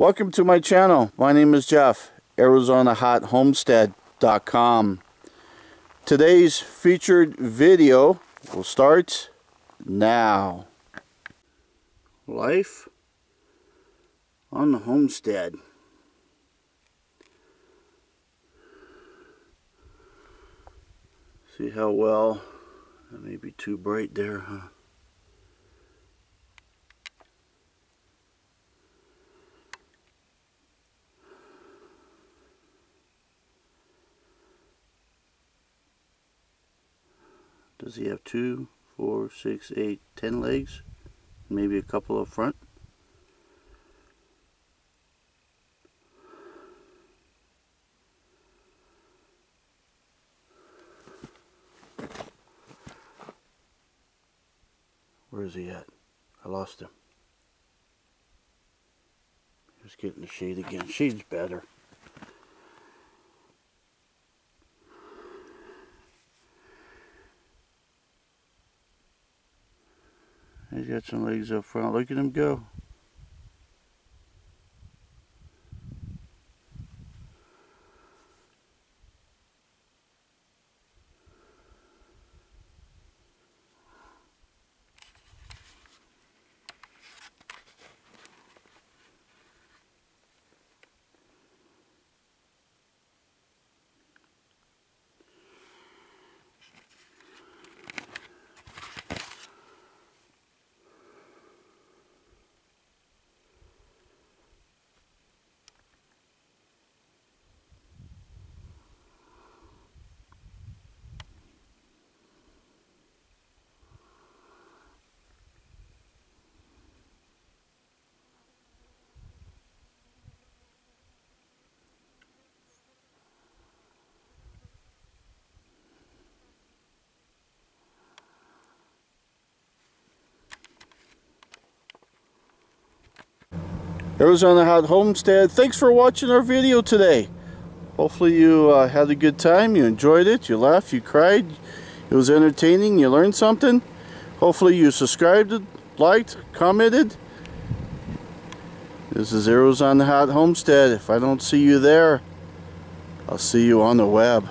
Welcome to my channel. My name is Jeff, ArizonaHotHomestead.com. Today's featured video will start now. Life on the homestead. See how well, that may be too bright there, huh? Does he have two, four, six, eight, ten legs? Maybe a couple up front? Where is he at? I lost him. He's getting the shade again. Shade's better. He's got some legs up front. Look at him go. Arizona Hot Homestead. Thanks for watching our video today. Hopefully you uh, had a good time, you enjoyed it, you laughed, you cried, it was entertaining, you learned something. Hopefully you subscribed, liked, commented. This is Arizona Hot Homestead. If I don't see you there, I'll see you on the web.